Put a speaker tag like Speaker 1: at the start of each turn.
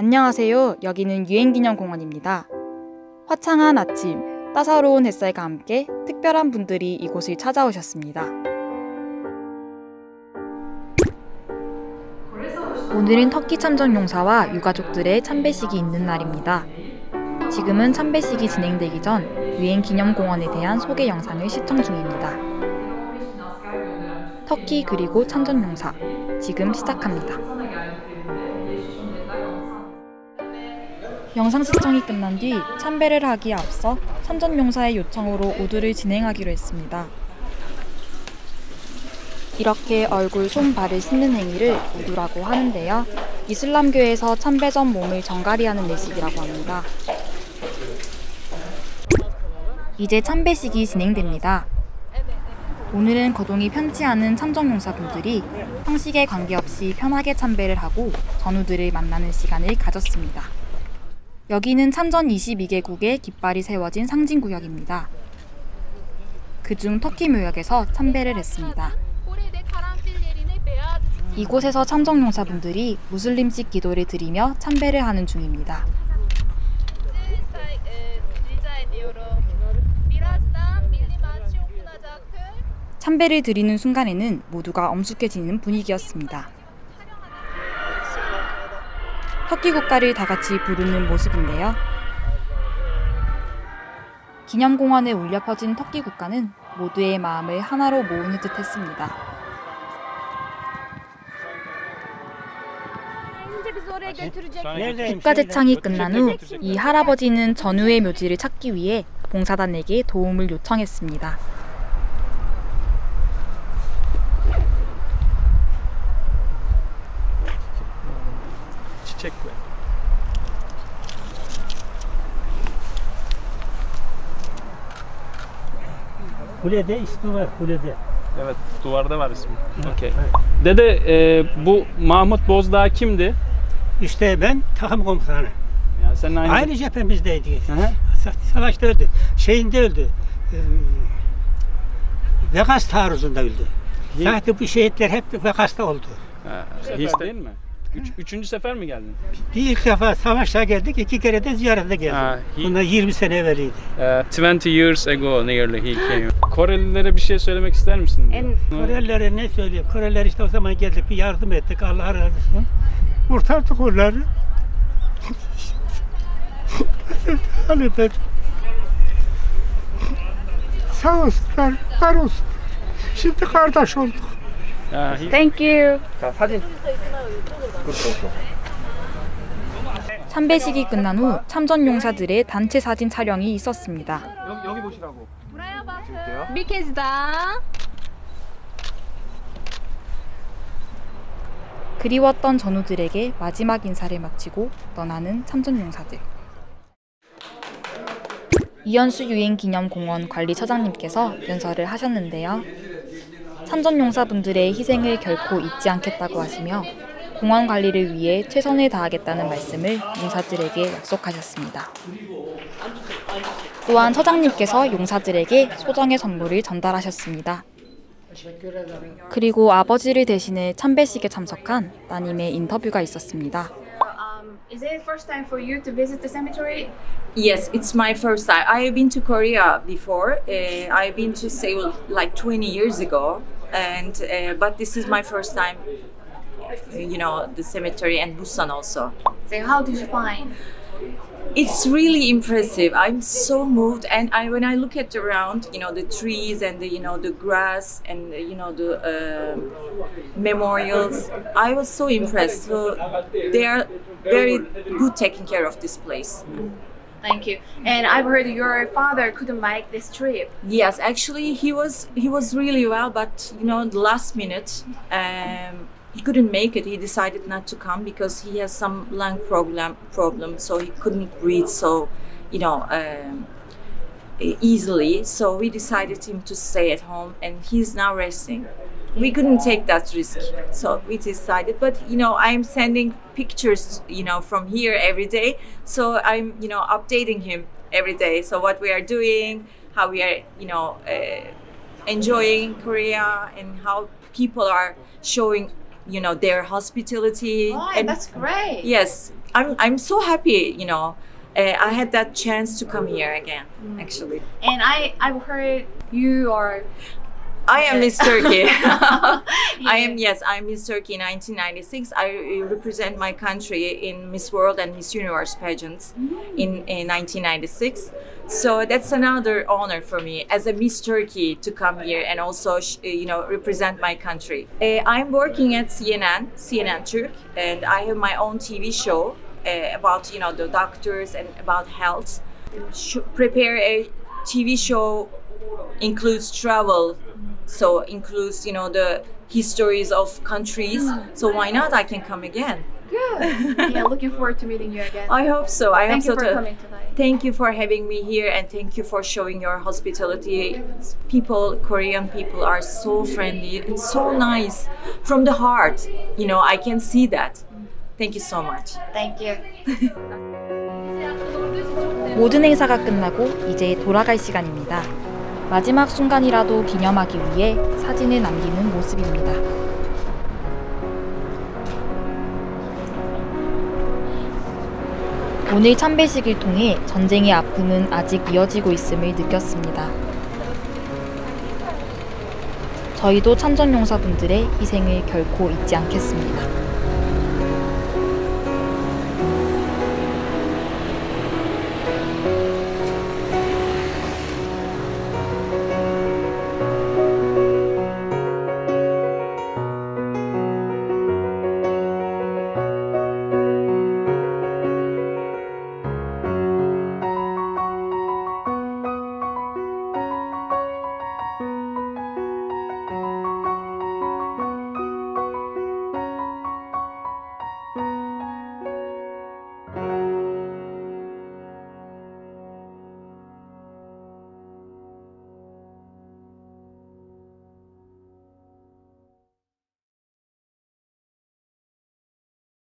Speaker 1: 안녕하세요. 여기는 유엔기념공원입니다. 화창한 아침, 따사로운 햇살과 함께 특별한 분들이 이곳을 찾아오셨습니다. 오늘은 터키 참전 용사와 유가족들의 참배식이 있는 날입니다. 지금은 참배식이 진행되기 전 유엔기념공원에 대한 소개 영상을 시청 중입니다. 터키 그리고 참전 용사 지금 시작합니다. 영상 시청이 끝난 뒤 참배를 하기에 앞서 참전용사의 요청으로 오두를 진행하기로 했습니다. 이렇게 얼굴, 손, 발을 씻는 행위를 우두라고 하는데요. 이슬람교에서 참배 전 몸을 정갈이하는 예식이라고 합니다. 이제 참배식이 진행됩니다. 오늘은 거동이 편치 않은 참정용사분들이 형식에 관계없이 편하게 참배를 하고 전우들을 만나는 시간을 가졌습니다. 여기는 참전 22개국의 깃발이 세워진 상징구역입니다. 그중 터키 묘역에서 참배를 했습니다. 이곳에서 참정용사분들이 무슬림식 기도를 드리며 참배를 하는 중입니다. 참배를 드리는 순간에는 모두가 엄숙해지는 분위기였습니다. 터키 국가를 다 같이 부르는 모습인데요. 기념공원에 울려 퍼진 터키 국가는 모두의 마음을 하나로 모으는 듯 했습니다. 국가 제창이 끝난 후 이 할아버지는 전우의 묘지를 찾기 위해 봉사단에게 도움을 요청했습니다.
Speaker 2: Koy.
Speaker 3: Kulede ismi var kulede.
Speaker 2: Evet duvarda var ismi. Okey. Dede e, bu Mahmut Bozdağ kimdi?
Speaker 3: İşte ben takım komutanı.
Speaker 2: Yani senin aynı...
Speaker 3: Aynı cephemizdeydik.
Speaker 2: Hı hı.
Speaker 3: Sa- Savaşta öldü. Şeyinde öldü. Ee, Vegas taarruzunda öldü. Zaten bu şehitler hep Vegas'ta oldu.
Speaker 2: Ha, değil mi? Üç, üçüncü sefer mi geldin?
Speaker 3: Bir ilk defa savaşa geldik, iki kere de ziyarete geldik.
Speaker 2: Ha, hi-
Speaker 3: Bundan 20 sene evveliydi.
Speaker 2: Uh, 20 years ago nearly he came. Korelilere bir şey söylemek ister misin?
Speaker 4: En-
Speaker 3: Korelilere ne söyleyeyim? Koreliler işte o zaman geldik, bir yardım ettik. Allah razı olsun. Kurtardık onları. ben sağ olsunlar, var olsun. Şimdi kardeş olduk.
Speaker 2: He-
Speaker 4: Thank you.
Speaker 1: 참배식이 끝난 후 참전 용사들의 단체 사진 촬영이 있었습니다.
Speaker 4: Bir kez daha.
Speaker 1: 그리웠던 전우들에게 마지막 인사를 마치고 떠나는 참전 용사들. 이현수 유엔기념 공원 관리처장님께서 연설을 하셨는데요. 참전용사분들의 희생을 결코 잊지 않겠다고 하시며 공원 관리를 위해 최선을 다하겠다는 말씀을 용사들에게 약속하셨습니다. 또한 처장님께서 용사들에게 소정의 선물을 전달하셨습니다. 그리고 아버지를 대신해 참배식에 참석한 따님의 인터뷰가 있었습니다.
Speaker 4: Um, is it the first time for you to visit the cemetery?
Speaker 5: Yes, it's my first time. I've been to Korea before. Uh, I've been to Seoul like 20 years ago, and uh, but this is my first time. uh, You know the cemetery and Busan also.
Speaker 4: So how did you find?
Speaker 5: It's really impressive. I'm so moved, and I when I look at around, you know the trees and the you know the grass and you know the uh, memorials. I was so impressed. So they are very good taking care of this place.
Speaker 4: Thank you. And I've heard your father couldn't make this trip.
Speaker 5: Yes, actually, he was he was really well, but you know, the last minute, um, he couldn't make it. He decided not to come because he has some lung problem problem, so he couldn't breathe so, you know, um, easily. So we decided him to stay at home, and he's now resting. We couldn't take that risk, so we decided. But you know, I'm sending pictures, you know, from here every day. So I'm, you know, updating him every day. So what we are doing, how we are, you know, uh, enjoying Korea, and how people are showing, you know, their hospitality.
Speaker 4: Oh,
Speaker 5: and
Speaker 4: that's great.
Speaker 5: yes, I'm I'm so happy. You know, uh, I had that chance to come here again. Actually,
Speaker 4: And I I've heard you are
Speaker 5: I am Miss Turkey. I am yes, I'm Miss Turkey 1996. I represent my country in Miss World and Miss Universe pageants in, in 1996. So that's another honor for me as a Miss Turkey to come here and also uh, you know represent my country. Uh, I'm working at CNN, CNN Turk, and I have my own TV show uh, about you know the doctors and about health. Sh- prepare a TV show includes travel so includes you know the histories of countries so why not i can come again
Speaker 4: good. yeah, looking forward to meeting you again.
Speaker 5: i hope so i
Speaker 4: Thank
Speaker 5: hope
Speaker 4: you
Speaker 5: so
Speaker 4: for
Speaker 5: too.
Speaker 4: coming today.
Speaker 5: thank you for having me here and thank you for showing your hospitality people korean people are so friendly and so nice from the heart you know i can see that thank you so much
Speaker 4: Thank you.
Speaker 1: 모든 행사가 끝나고 이제 돌아갈 시간입니다. 마지막 순간이라도 기념하기 위해 사진을 남기는 모습입니다. 오늘 참배식을 통해 전쟁의 아픔은 아직 이어지고 있음을 느꼈습니다. 저희도 참전용사분들의 희생을 결코 잊지 않겠습니다.